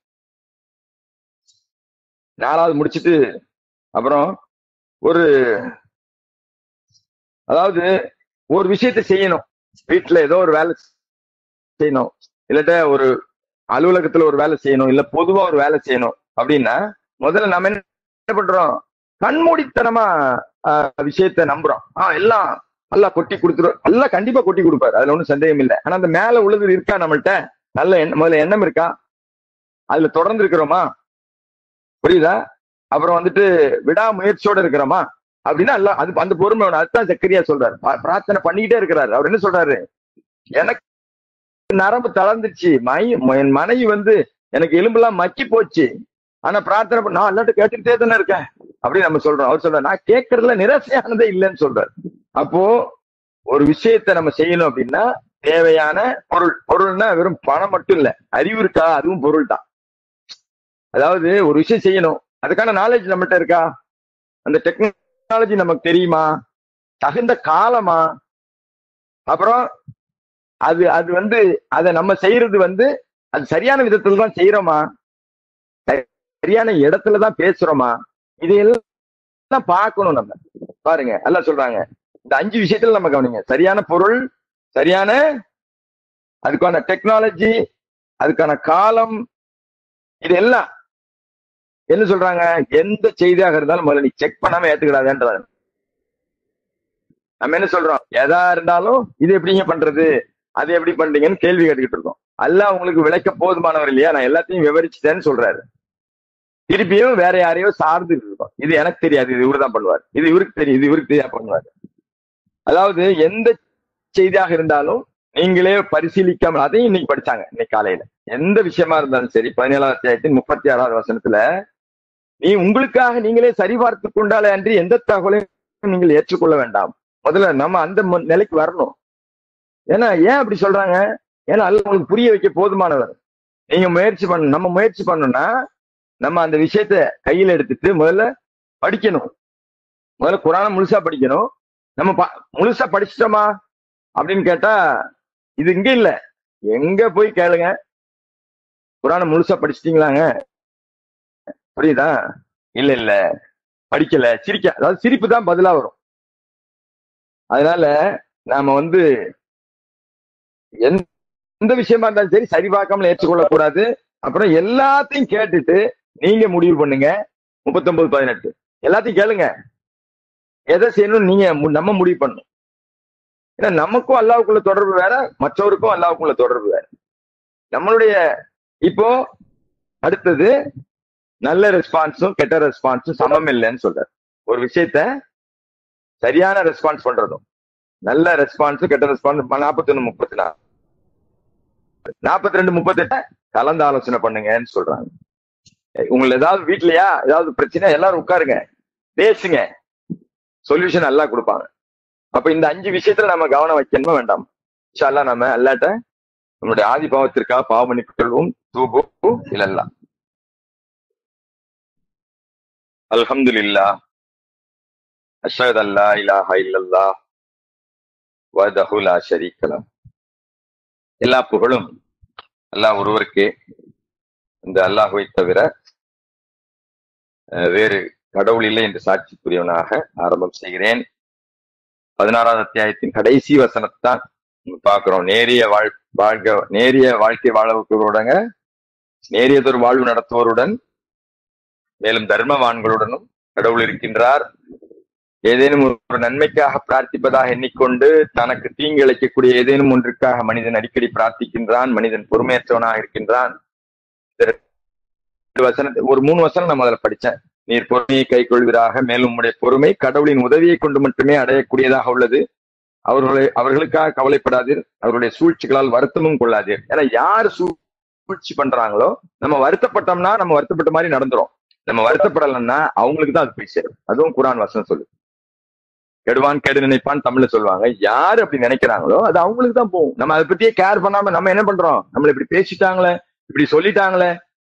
நாலாவது முடிச்சிட்டு அப்புறம் ஒரு அதாவது ஒரு விஷயத்த செய்யணும். வீட்டுல ஏதோ ஒரு வேலை செய்யணும். இல்லாட்ட ஒரு அலுவலகத்துல ஒரு வேலை செய்யணும். இல்ல பொதுவா ஒரு வேலை செய்யணும். அப்படின்னா முதல்ல நம்ம என்ன பண்றோம்? கண்மூடித்தனமா ஆஹ், விஷயத்த நம்புறோம். ஆஹ் எல்லாம் நல்லா கொட்டி கொடுத்துரும் நல்லா கண்டிப்பா கொட்டி கொடுப்பாரு. அதுல ஒன்றும் சந்தேகம் இல்லை. ஆனா அந்த மேல உள்ளது இருக்கா நம்மள்ட்ட? நல்ல எண்ணம் முதல்ல எண்ணம் இருக்கா? அதுல தொடர்ந்து இருக்கிறோமா? புரியுதா? அப்புறம் வந்துட்டு விடாமுயற்சியோட இருக்கிறோமா? அப்படின்னா அல்ல அது அந்த பொறுமை அதுதான் சக்கரியா சொல்றாரு. பா- பிரார்த்தனை பண்ணிக்கிட்டே இருக்கிறாரு. அவர் என்ன சொல்றாரு? எனக்கு நரம்பு தளர்ந்துச்சு மை என் மனைவி வந்து எனக்கு எலும்பெல்லாம் மக்கி போச்சு. ஆனா பிரார்த்தனை நான் எல்லாட்டும் கேட்டுக்கிட்டே தானே இருக்கேன். அப்படின்னு நம்ம சொல்றோம். அவர் சொல்றாரு நான் கேட்கறதுல நிராசையானதே இல்லைன்னு சொல்றாரு. அப்போ ஒரு விஷயத்த நம்ம செய்யணும் அப்படின்னா தேவையான பொருள். பொருள்னா வெறும் பணம் மட்டும் இல்ல. அறிவு இருக்கா? அதுவும் பொருள் தான். அதாவது ஒரு விஷயம் செய்யணும். அதுக்கான நாலேஜ் நம்மகிட்ட இருக்கா? அந்த டெக்னாலஜி நமக்கு தெரியுமா? தகுந்த காலமா? அப்புறம் அது அது வந்து அதை நம்ம செய்யறது வந்து அது சரியான விதத்துல தான் செய்யறோமா? சரியான இடத்துல தான் பேசுறோமா? இதையெல்லாம் பார்க்கணும் நம்ம. பாருங்க எல்லாம் சொல்றாங்க. இந்த அஞ்சு விஷயத்துல நம்ம கவனிங்க. சரியான பொருள் சரியான அதுக்கான டெக்னாலஜி அதுக்கான காலம் இது எல்லாம் என்ன சொல்றாங்க? எந்த செய்தியாக இருந்தாலும் முதல்ல நீ செக் பண்ணாம ஏத்துக்கிடாதேன்றாங்க நம்ம என்ன சொல்றோம்? எதா இருந்தாலும் இது எப்படிங்க பண்றது? அது எப்படி பண்றீங்கன்னு கேள்வி கேட்டுக்கிட்டு இருக்கோம். அல்ல உங்களுக்கு விளக்க போதுமானவர் இல்லையா? நான் எல்லாத்தையும் விவரிச்சுட்டேன்னு சொல்றாரு. திருப்பியும் வேற யாரையோ சார்ந்து இருக்கோம். இது எனக்கு தெரியாது. இது இவரு தான் பண்ணுவார். இது இவருக்கு தெரியும். இது இவருக்கு தெரியா பண்ணுவார். அதாவது எந்த செய்தியாக இருந்தாலும் நீங்களே பரிசீலிக்காமல் அதையும் இன்னைக்கு படிச்சாங்க இன்னைக்கு காலையில. எந்த விஷயமா இருந்தாலும் சரி பதினேழாம் அத்தியாயத்தின் முப்பத்தி ஆறாவது வசனத்துல நீ உங்களுக்காக நீங்களே சரிபார்த்து கொண்டாலே அன்றி எந்த தகவலையும் நீங்கள் ஏற்றுக்கொள்ள வேண்டாம். முதல்ல நம்ம அந்த நிலைக்கு வரணும். ஏன்னா ஏன் அப்படி சொல்றாங்க? ஏன்னா அல்ல உங்களுக்கு புரிய வைக்க போதுமானவர். நீங்க முயற்சி பண்ண நம்ம முயற்சி பண்ணோம்னா நம்ம அந்த விஷயத்த கையில எடுத்துட்டு முதல்ல படிக்கணும். முதல்ல குரானை முழுசா படிக்கணும். நம்ம ப- முழுசா படிச்சிட்டோமா? அப்படின்னு கேட்டா இது இங்க இல்ல. எங்க போய் கேளுங்க? குரானை முழுசா படிச்சிட்டீங்களாங்க? புரியுதா? இல்ல இல்ல. படிக்கல. சிரிக்க அதாவது சிரிப்பு தான் பதிலா வரும். அதனால நாம வந்து எந்த எந்த விஷயமா இருந்தாலும் சரி சரிபார்க்காமல ஏற்றுக்கொள்ள கூடாது. அப்புறம் எல்லாத்தையும் கேட்டுட்டு நீங்க முடிவு பண்ணுங்க. முப்பத்தொன்பது பதினெட்டு. எல்லாத்தையும் கேளுங்க. எதை செய்யணும்னு நீங்க நம்ம முடிவு பண்ணணும். ஏன்னா நமக்கும் அல்லாவுக்குள்ள தொடர்பு வேற மற்றவருக்கும் அல்லாவுக்குள்ள தொடர்பு வேற. நம்மளுடைய இப்போ அடுத்தது நல்ல ரெஸ்பான்ஸும் கெட்ட ரெஸ்பான்ஸும் சமம் இல்லைன்னு சொல்றாரு. ஒரு விஷயத்த சரியான ரெஸ்பான்ஸ் பண்றதும் நல்ல ரெஸ்பான்ஸும் கெட்ட ரெஸ்பான்ஸ் நாற்பத்தி ஒண்ணு முப்பத்தி நாலு நாற்பத்தி ரெண்டு முப்பத்தெட்ட கலந்து ஆலோசனை பண்ணுங்கன்னு சொல்றாங்க. உங்களை ஏதாவது வீட்லயா ஏதாவது பிரச்சனை எல்லாரும் உட்காருங்க பேசுங்க. சொல்யூஷன் நல்லா கொடுப்பாங்க. அப்ப இந்த அஞ்சு விஷயத்துல நம்ம கவனம் வைக்கணுமா வேண்டாம்? நம்ம அல்லாட்ட நம்மளுடைய ஆதி பாவத்திற்காக பாவம் இல்லல்லாம் الحمد لله أشهد أن لا إله إلا الله وحده لا شريك له எல்லா புகழும் அல்லாஹ் ஒருவருக்கே இந்த அல்லாஹுவை தவிர அஹ், வேறு கடவுள் இல்லை என்று சாட்சிக்குரியவனாக ஆரம்பம் செய்கிறேன். பதினாறாவது அத்தியாயத்தின் கடைசி வசனத்தான் பார்க்கிறோம். நேரிய வாழ் வாழ்க நேரிய வாழ்க்கை வாழவுக்கிறவருடங்க நேரியதொரு வாழ்வு நடத்துவோருடன் மேலும் தர்மவான்களுடனும் கடவுள் இருக்கின்றார். ஏதேனும் ஒரு நன்மைக்காக பிரார்த்திப்பதாக எண்ணிக்கொண்டு தனக்கு தீங்கு இழைக்கக்கூடிய ஏதேனும் ஒன்றுக்காக மனிதன் அடிக்கடி பிரார்த்திக்கின்றான் மனிதன் பொறுமையற்றவனாக இருக்கின்றான். இந்த வசனத்தை ஒரு மூணு வசனம் நான் முதல்ல படிச்சேன் நீர் பொறுமையை கை கொள்வீராக மேலும் உம்முடைய பொறுமை கடவுளின் உதவியை கொண்டு மட்டுமே அடையக்கூடியதாக உள்ளது. அவர்களை அவர்களுக்காக கவலைப்படாதீர் அவருடைய சூழ்ச்சிகளால் வருத்தமும் கொள்ளாதீர். ஏன்னா யார் சூழ்ச்சி பண்றாங்களோ நம்ம வருத்தப்பட்டோம்னா நம்ம வருத்தப்பட்ட மாதிரி நடந்துரும். நம்ம வருத்தப்படலன்னா அவங்களுக்கு தான் அது போய் சேரும். அதுவும் குரான் வசனம் சொல்லு கெடுவான் கெடு நினைப்பான் தமிழ்ல சொல்லுவாங்க. யார் அப்படி நினைக்கிறாங்களோ அது அவங்களுக்கு தான் போகும். நம்ம அதை பத்தியே கேர் பண்ணாம நம்ம என்ன பண்றோம்? நம்மள இப்படி பேசிட்டாங்களே இப்படி சொல்லிட்டாங்களே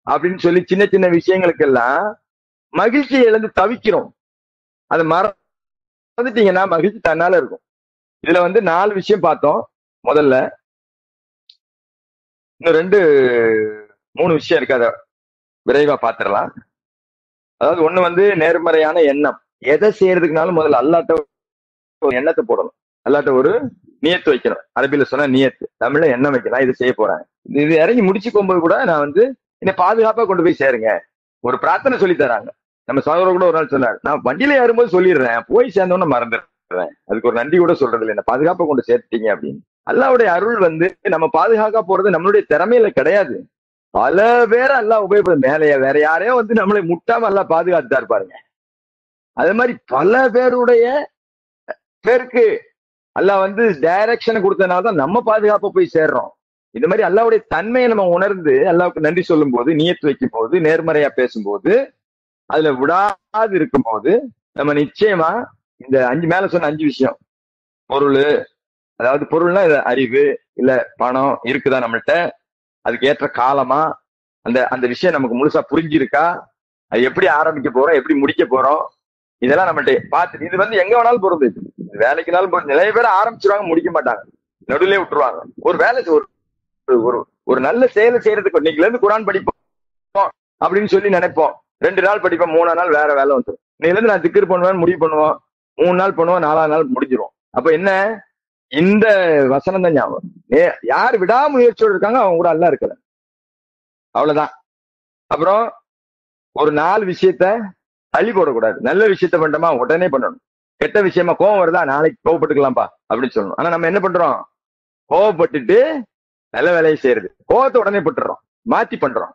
அப்படின்னு சொல்லி சின்ன சின்ன விஷயங்களுக்கெல்லாம் மகிழ்ச்சியை இழந்து தவிக்கிறோம். அதை மறந்துட்டீங்கன்னா மகிழ்ச்சி தன்னால இருக்கும். இதுல வந்து நாலு விஷயம் பார்த்தோம். முதல்ல இன்னும் ரெண்டு மூணு விஷயம் இருக்கு. அதை விரைவா பாத்திரலாம் அதாவது ஒண்ணு வந்து நேர்மறையான எண்ணம். எதை செய்யறதுக்குனாலும் முதல்ல அல்லாட்ட ஒரு எண்ணத்தை போடணும். அல்லாட்ட ஒரு நியத்து வைக்கணும். அரபியில சொன்னா நியத்து. தமிழ்ல எண்ணம் வைக்கலாம் இது செய்ய போறாங்க இது இறங்கி முடிச்சு போகும்போது கூட நான் வந்து என்னை பாதுகாப்பா கொண்டு போய் சேருங்க. ஒரு பிரார்த்தனை சொல்லி தராங்க. நம்ம சகோதரர் கூட ஒரு நாள் சொன்னார் நான் வண்டியில ஏறும்போது சொல்லிடுறேன். போய் சேர்ந்தோன்னு மறந்துடுறேன். அதுக்கு ஒரு நன்றி கூட சொல்றது இல்லை. என்ன பாதுகாப்பா கொண்டு சேர்த்துட்டீங்க அப்படின்னு. அல்லாவுடைய அருள் வந்து நம்ம பாதுகாக்க போறது நம்மளுடைய திறமையில கிடையாது. பல பேரை அல்லாஹ் உபயோகப்படும் மேலைய வேற யாரையும் வந்து நம்மளை முட்டாம எல்லாம் பாதுகாத்துட்டாரு பாருங்க. அதே மாதிரி பல பேருடைய பேருக்கு அல்லாஹ் வந்து டைரக்ஷன் கொடுத்தனால தான் நம்ம பாதுகாப்பை போய் சேர்றோம். இந்த மாதிரி அல்லாவுடைய தன்மையை நம்ம உணர்ந்து அல்லாவுக்கு நன்றி சொல்லும் போது நியத்து வைக்கும் போது நேர்மறையா பேசும்போது அதுல விடாது இருக்கும்போது நம்ம நிச்சயமா இந்த அஞ்சு மேல சொன்ன அஞ்சு விஷயம். பொருள் அதாவது பொருள்னா இது அறிவு இல்ல பணம் இருக்குதா நம்மள்ட்ட? அதுக்கு ஏற்ற காலமா அந்த அந்த விஷயம் நமக்கு முழுசா புரிஞ்சிருக்கா? அது எப்படி ஆரம்பிக்க போறோம்? எப்படி முடிக்க போறோம்? இதெல்லாம் நம்மகிட்ட பார்த்து இது வந்து எங்க வேணாலும் பொருந்து வேலைக்குனாலும் பொருந்து. நிறைய பேர் ஆரம்பிச்சிருவாங்க முடிக்க மாட்டாங்க. நடுவுலயே விட்டுருவாங்க. ஒரு வேலை ஒரு ஒரு ஒரு நல்ல செயலை செய்யறதுக்கு இன்னைக்குல இருந்து குரான் படிப்போம் அப்படின்னு சொல்லி நினைப்போம். ரெண்டு நாள் படிப்போம் மூணாம் நாள் வேற வேலை வந்துடும் இன்னைல இருந்து நான் திக்கர் பண்ணுவேன் முடிவு பண்ணுவோம். மூணு நாள் பண்ணுவோம் நாலாவது நாள் முடிஞ்சிரும். அப்ப என்ன? இந்த வசனம் தான் ஞாபகம். ஏ- யார் விடாமுயற்சியோடு இருக்காங்க அவங்க கூட அல்ல இருக்கிற அவ்வளவுதான். அப்புறம் ஒரு நாலு விஷயத்த தள்ளி போடக்கூடாது. நல்ல விஷயத்த பண்ணோமா உடனே பண்ணணும். கெட்ட விஷயமா கோவம் வருதா? நாளைக்கு கோவப்பட்டுக்கலாம்ப்பா அப்படின்னு சொல்லணும். ஆனா நம்ம என்ன பண்றோம்? கோவப்பட்டுட்டு நல்ல வேலையை செய்யறது. கோவத்தை உடனே பட்டுறோம். மாத்தி பண்றோம்.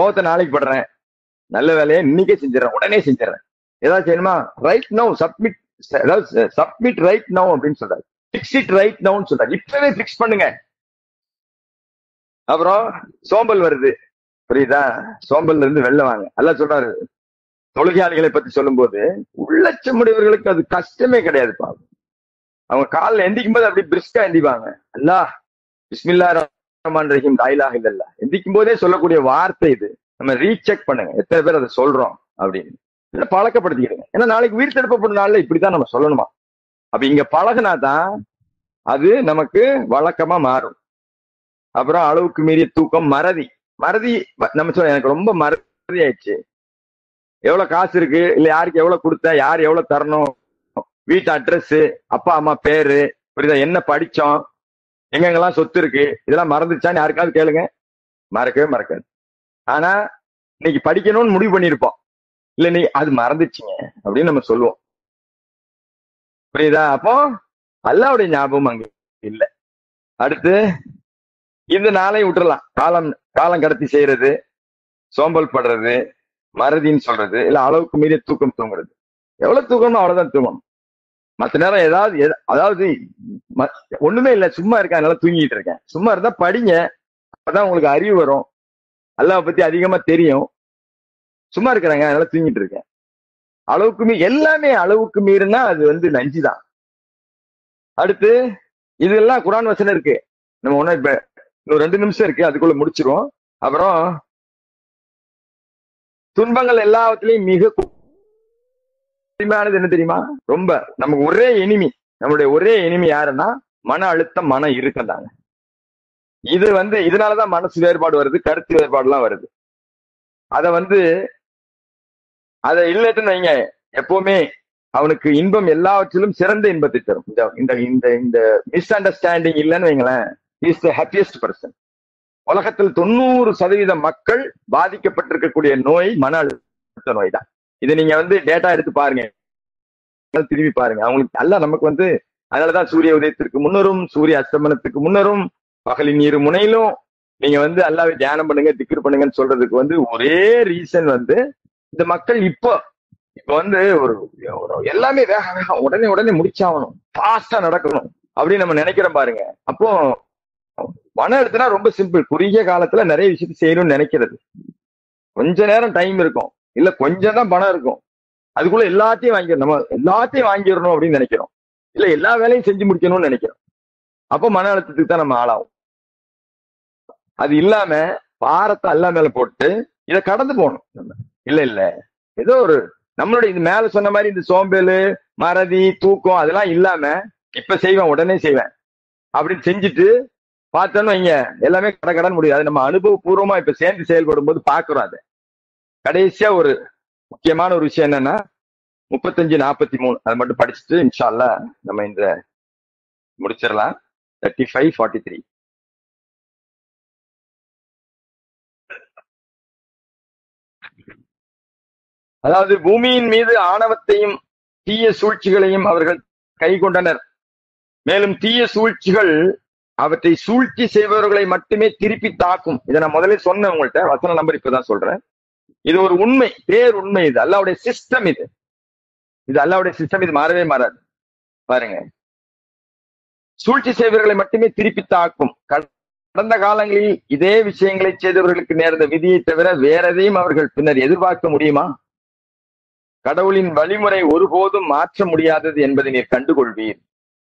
கோவத்தை நாளைக்கு படுறேன். நல்ல வேலையை இன்னைக்கே செஞ்சிடறேன். உடனே செஞ்சிடறேன். ஏதாவது செய்யணுமா? ரைட் நோ சப்மிட் அதாவது சப்மிட் ரைட் நோ அப்படின்னு சொல்றாரு. பிக்ஸ் இட் ரைட் நவுன்னு சொல்றாரு. இப்பவே பிக்ஸ் பண்ணுங்க. அப்புறம் சோம்பல் வருது. புரியுதா? சோம்பல்ல இருந்து வெளில வாங்க. எல்லாம் சொல்றாரு. தொழுகையாளிகளை பத்தி சொல்லும்போது உள்ளச்சமுடையவர்களுக்கு அது கஷ்டமே கிடையாது பாவம். அவங்க காலில் எந்திக்கும் போது அப்படி பிரிஸ்கா எந்திப்பாங்க. அல்லாஹ் பிஸ்மில்லா ரஹ்மான் ரஹீம் தாயிலாக இல்லல்ல. எந்திக்கும் போதே சொல்லக்கூடிய வார்த்தை இது. நம்ம ரீசெக் பண்ணுங்க. எத்தனை பேர் அதை சொல்றோம் அப்படின்னு. இல்ல பழக்கப்படுத்திக்கிடுங்க. ஏன்னா நாளைக்கு உயிர் தடுப்பப்படும் நாள்ல இப்படித்தான் நம்ம சொல்லணுமா? அப்ப இங்க பழகினாதான் அது நமக்கு வழக்கமா மாறும். அப்புறம் அளவுக்கு மீறிய தூக்கம் மறதி. மறதி நம்ம சொல்ல எனக்கு ரொம்ப மறதி ஆயிடுச்சு. எவ்வளவு காசு இருக்கு? இல்ல யாருக்கு எவ்வளவு கொடுத்த? யார் எவ்வளவு தரணும்? வீட்டு அட்ரஸ் அப்பா அம்மா பேரு புரியுதா? என்ன படிச்சோம்? எங்கெங்கெல்லாம் சொத்து இருக்கு? இதெல்லாம் மறந்துச்சான்னு யாருக்காவது கேளுங்க. மறக்கவே மறக்காது. ஆனா இன்னைக்கு படிக்கணும்னு முடிவு பண்ணியிருப்போம். இல்ல நீ அது மறந்துச்சுங்க அப்படின்னு நம்ம சொல்லுவோம். புரியுதா? அப்போ அல்லாவுடைய ஞாபகம் அங்க இல்ல. அடுத்து இந்த நாளை விட்டுறலாம். காலம் காலம் கடத்தி செய்யறது சோம்பல் படுறது மறதின்னு சொல்றது இல்ல அளவுக்கு மீறிய தூக்கம் தூங்குறது. எவ்வளவு தூக்கமோ அவ்வளவுதான் தூங்கணும் மத்த நேரம் ஏதாவது அதாவது ம- ஒண்ணுமே இல்ல. சும்மா இருக்கேன் அதனால தூங்கிட்டு இருக்கேன். சும்மா இருந்தா படிங்க அப்பதான் உங்களுக்கு அறிவு வரும். அல்லாவை பத்தி அதிகமா தெரியும். சும்மா இருக்கிறாங்க அதனால தூங்கிட்டு இருக்கேன். அளவுக்கு மீ எல்லாமே அளவுக்கு மீறினா அது வந்து நஞ்சுதான். அடுத்து இதெல்லாம் குரான் வசனம் இருக்கு. நம்ம ஒன்னும் இப்ப இன்னும் ரெண்டு நிமிஷம் இருக்கு அதுக்குள்ள முடிச்சிருவோம். அப்புறம் துன்பங்கள் எல்லாத்துலயும் மிக கொடுமையானது என்ன தெரியுமா? ரொம்ப நமக்கு ஒரே எனிமி நம்மளுடைய ஒரே எனிமி யாருன்னா மன அழுத்தம் மன இறுக்கம் தாங்க. இது வந்து இதனாலதான் மனசு வேறுபாடு வருது கருத்து வேறுபாடுலாம் வருது. அத வந்து அதை இல்லட்டுன்னு வைங்க. எப்பவுமே அவனுக்கு இன்பம் எல்லாவற்றிலும் சிறந்த இன்பத்தை தரும். இந்த இந்த இந்த இந்த மிஸ் அண்டர்ஸ்டாண்டிங் இல்லைன்னு வைங்களேன் இஸ் த ஹாப்பியஸ்ட் பர்சன் உலகத்தில் தொண்ணூறு சதவீத மக்கள் பாதிக்கப்பட்டிருக்கக்கூடிய நோய் மன அழுத்த நோய் தான். இதை நீங்க வந்து டேட்டா எடுத்து பாருங்க. திரும்பி பாருங்க. அவங்களுக்கு அல்ல நமக்கு வந்து அதனாலதான் சூரிய உதயத்திற்கு முன்னரும் சூரிய அஸ்தமனத்துக்கு முன்னரும் பகலின் இரு முனையிலும் நீங்க வந்து அல்லாவே தியானம் பண்ணுங்க திக்ரு பண்ணுங்கன்னு சொல்றதுக்கு வந்து ஒரே ரீசன் வந்து இந்த மக்கள் இப்போ இப்ப வந்து ஒரு எல்லாமே வேக வேகம் உடனே உடனே முடிச்சாகணும். ஃபாஸ்டா நடக்கணும். அப்படின்னு நம்ம நினைக்கிறோம் பாருங்க. அப்போ மன அழுத்தம்னா ரொம்ப சிம்பிள் குறுகிய காலத்துல நிறைய விஷயத்த செய்யணும்னு நினைக்கிறது. கொஞ்ச நேரம் டைம் இருக்கும். இல்ல கொஞ்சம் தான் பணம் இருக்கும். அதுக்குள்ள எல்லாத்தையும் வாங்கிடணும். நம்ம எல்லாத்தையும் வாங்கிடணும் அப்படின்னு நினைக்கிறோம். இல்ல எல்லா வேலையும் செஞ்சு முடிக்கணும்னு நினைக்கிறோம். அப்போ மன அழுத்தத்துக்கு தான் நம்ம ஆளாகும். அது இல்லாம பாரத்தை அல்லா மேல போட்டு இதை கடந்து போகணும். நம்ம. இல்ல இல்ல. ஏதோ ஒரு நம்மளுடைய இது மேல சொன்ன மாதிரி இந்த சோம்பேலு மறதி தூக்கம் அதெல்லாம் இல்லாம இப்ப செய்வேன் உடனே செய்வேன். அப்படின்னு செஞ்சுட்டு பார்த்தோன்னு வைங்க எல்லாமே கட கடன் முடியும் அது நம்ம அனுபவபூர்வமா இப்ப சேர்ந்து செயல்படும் போது பாக்குறோம் அதை. கடைசியா ஒரு முக்கியமான ஒரு விஷயம் என்னன்னா முப்பத்தஞ்சு நாற்பத்தி மூணு அதை மட்டும் படிச்சுட்டு இன்ஷா நம்ம இந்த முடிச்சிடலாம். தேர்ட்டி ஃபைவ் ஃபார்ட்டி த்ரீ அதாவது பூமியின் மீது ஆணவத்தையும் தீய சூழ்ச்சிகளையும் அவர்கள் கை கொண்டனர் மேலும் தீய சூழ்ச்சிகள் அவற்றை சூழ்ச்சி செய்பவர்களை மட்டுமே திருப்பி தாக்கும். இதை நான் முதல்ல சொன்னேன் உங்கள்கிட்ட வசன நம்பர் இப்பதான் சொல்றேன். இது ஒரு உண்மை பேர் உண்மை இது. அல்லாவுடைய சிஸ்டம் இது. இது அல்லாவுடைய சிஸ்டம் இது மாறவே மாறாது. பாருங்க. சூழ்ச்சி செய்பவர்களை மட்டுமே திருப்பி தாக்கும். கடந்த காலங்களில் இதே விஷயங்களை செய்தவர்களுக்கு நேர்ந்த விதியை தவிர வேற எதையும் அவர்கள் பின்னர் எதிர்பார்க்க முடியுமா? கடவுளின் வழிமுறை ஒருபோதும் மாற்ற முடியாதது என்பதை நீர் கண்டுகொள்வீர்.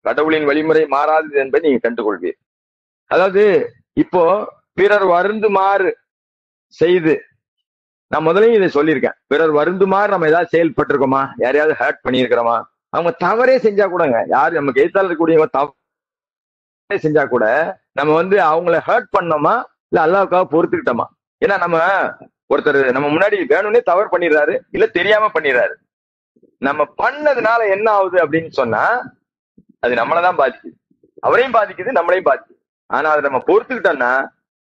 கடவுளின் வழிமுறை மாறாதது என்பதை நீங்க கண்டுகொள்வீர். அதாவது இப்போ பிறர் வருந்துமாறு செய்து நான் முதலையும் இதை சொல்லியிருக்கேன். பிறர் வருந்துமாறு நம்ம ஏதாவது செயல்பட்டிருக்கோமா? யாரையாவது ஹர்ட் பண்ணியிருக்கிறோமா? அவங்க தவறே செஞ்சா கூடங்க. யார் நமக்கு எதிர்த்தால இருக்கக்கூடியவங்க தவறே செஞ்சா கூட நம்ம வந்து அவங்கள ஹர்ட் பண்ணோமா? இல்ல அல்லாவுக்காக பொறுத்துக்கிட்டோமா? ஏன்னா நம்ம ஒருத்தர் நம்ம முன்னாடி வேணும்னே தவறு பண்ணிடுறாரு இல்ல தெரியாம பண்ணிடுறாரு. நம்ம பண்ணதுனால என்ன ஆகுது அப்படின்னு சொன்னா அது நம்மளதான் பாதிக்குது. அவரையும் பாதிக்குது நம்மளையும் பாதிக்குது. ஆனா அதை நம்ம பொறுத்துக்கிட்டோம்னா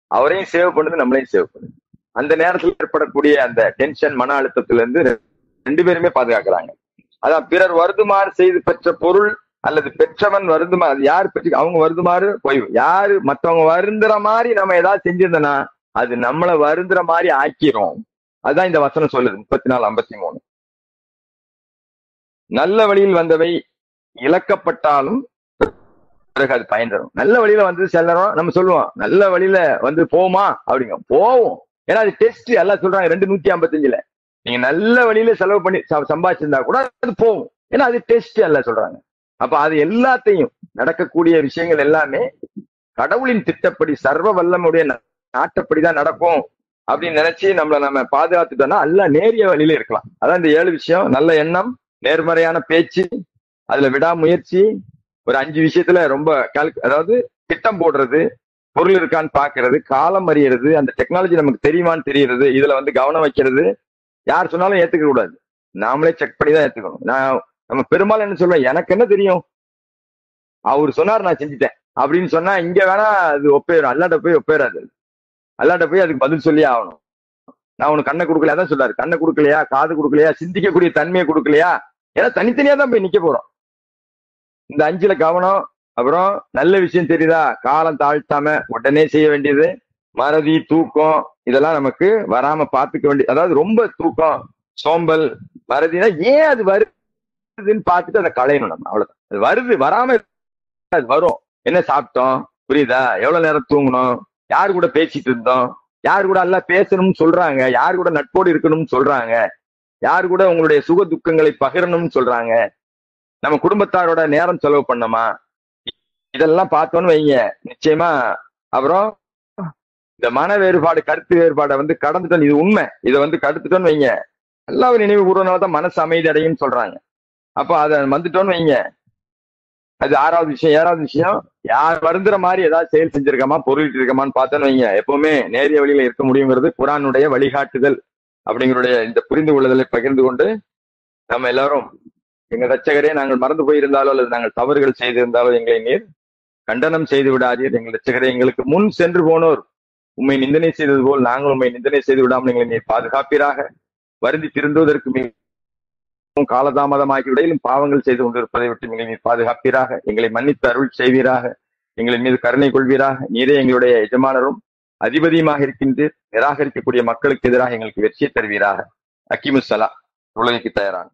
அவரையும் சேவ் பண்ணுது நம்மளையும் சேவ் பண்ணுது. அந்த நேரத்துல ஏற்படக்கூடிய அந்த டென்ஷன் மன அழுத்தத்துல இருந்து ரெண்டு பேருமே பாதுகாக்கிறாங்க. அதான் பிறர் வருதுமாறு செய்து பெற்ற பொருள் அல்லது பெற்றவன் வருதுமா யார் யாரு பெற்று அவங்க வருதுமாறு போய் யாரு மத்தவங்க வருந்துற மாதிரி நம்ம ஏதாவது செஞ்சிருந்தோம்னா அது நம்மள வருந்துற மாதிரி ஆக்கிரும். அதுதான் இந்த வசனம் சொல்லுது முப்பத்தி நாலு ஐம்பத்தி மூணு நல்ல வழியில் வந்தவை இழக்கப்பட்டாலும் பிறகு அது பயன் தரும். நல்ல வழியில வந்து செல்லறோம் நம்ம சொல்லுவோம் நல்ல வழியில வந்து போமா அப்படிங்க போவோம். ஏன்னா அது டெஸ்ட் எல்லாம் சொல்றாங்க ரெண்டு நூத்தி ஐம்பத்தஞ்சுல. நீங்க நல்ல வழியில செலவு பண்ணி ச- சம்பாதிச்சிருந்தா கூட அது போகும். ஏன்னா அது டெஸ்ட் எல்லாம் சொல்றாங்க. அப்ப அது எல்லாத்தையும் நடக்கக்கூடிய விஷயங்கள் எல்லாமே கடவுளின் திட்டப்படி சர்வ வல்லமுடைய நாட்டப்படிதான் நடக்கும் அப்படின்னு நினைச்சு நம்மள நம்ம பாதுகாத்துட்டோம்னா எல்லாம் நேரிய வழியில இருக்கலாம். அதான் இந்த ஏழு விஷயம். நல்ல எண்ணம் நேர்மறையான பேச்சு அதுல விடாமுயற்சி ஒரு அஞ்சு விஷயத்துல ரொம்ப கல்கு அதாவது திட்டம் போடுறது பொருள் இருக்கான்னு பாக்குறது காலம் அறியறது அந்த டெக்னாலஜி நமக்கு தெரியுமான்னு தெரியறது இதுல வந்து கவனம் வைக்கிறது யார் சொன்னாலும் ஏத்துக்க கூடாது. நாமளே செக் பண்ணி தான் ஏத்துக்கணும். நான் நம்ம பெரும்பாலும் என்ன சொல்லுவேன் எனக்கு என்ன தெரியும்? அவர் சொன்னார் நான் செஞ்சுட்டேன். அப்படின்னு சொன்னா இங்க வேணா அது ஒப்பேரும் அல்லாட்ட போய் ஒப்பேறாது அல்லாட்ட போய் அதுக்கு பதில் சொல்லி ஆகணும். நான் உனக்கு கண்ணை கொடுக்கலையா தான் சொல்றாரு. கண்ணை கொடுக்கலையா? காது கொடுக்கலையா? சிந்திக்கக்கூடிய தன்மையை கொடுக்கலையா? ஏன்னா தனித்தனியா தான் போய் நிக்க போறோம். இந்த அஞ்சுல கவனம் அப்புறம் நல்ல விஷயம் தெரியுதா? காலம் தாழ்த்தாம உடனே செய்ய வேண்டியது மறதி தூக்கம் இதெல்லாம் நமக்கு வராம பாத்துக்க வேண்டிய அதாவது ரொம்ப தூக்கம் சோம்பல் மறதினா ஏன் அது வருதுன்னு பார்த்துட்டு அதை களையணும் நம்ம அவ்வளவுதான். அது வருது வராம அது வரும். என்ன சாப்பிட்டோம்? புரியுதா? எவ்வளவு நேரம் தூங்கணும் யார் கூட பேசிட்டு இருந்தோம்? யார் கூட எல்லாம் பேசணும்னு சொல்றாங்க? யார் கூட நட்போடு இருக்கணும்னு சொல்றாங்க? யார் கூட உங்களுடைய சுக துக்கங்களை பகிரணும்னு சொல்றாங்க? நம்ம குடும்பத்தாரோட நேரம் செலவு பண்ணோமா? இதெல்லாம் பார்த்தோன்னு வைங்க. நிச்சயமா. அப்புறம் இந்த மன வேறுபாடு கருத்து வேறுபாடை வந்து கடந்துட்டோம் இது உண்மை. இதை வந்து கடத்துட்டோன்னு வைங்க. எல்லா நினைவு கூறுறதுனால தான் மனசு அமைதி அடையும்னு சொல்றாங்க. அப்போ அதை வந்துட்டோன்னு வைங்க. அது ஆறாவது விஷயம் ஏழாவது விஷயம் யார் வருந்துற மாதிரி ஏதாவது செயல் செஞ்சிருக்கமா பொருளிட்டு இருக்கமான்னு பார்த்தோன்னு வைங்க. எப்பவுமே நேரிய வழியில இருக்க முடியுங்கிறது குரானுடைய வழிகாட்டுதல் அப்படிங்களுடைய இந்த புரிந்து கொள்ளுதலை பகிர்ந்து கொண்டு நம்ம எல்லாரும் எங்க ரச்சகரே நாங்கள் மறந்து போயிருந்தாலோ அல்லது நாங்கள் தவறுகள் செய்திருந்தாலோ எங்களை நீர் கண்டனம் செய்து விடாதீர். எங்கள் ரச்சகரே எங்களுக்கு முன் சென்று போனோர். உண்மை நிந்தனை செய்தது போல் நாங்கள் உண்மை நிந்தனை செய்து விடாமல் எங்களை நீர் பாதுகாப்பீராக. வருந்தி திருந்துவதற்கு மிகவும் காலதாமதமாகி இடையிலும் பாவங்கள் செய்து கொண்டிருப்பதை விட்டு நீங்கள் நீர் பாதுகாப்பீராக. எங்களை மன்னித்து அருள் செய்வீராக. எங்களின் மீது கருணை கொள்வீராக. நீரே எங்களுடைய எஜமானரும் அதிபதியுமாக இருக்கின்றீர் நிராகரிக்கக்கூடிய மக்களுக்கு எதிராக எங்களுக்கு வெற்றியை தருவீராக. அக்கிமுசலா உலகிற்கு தயாரான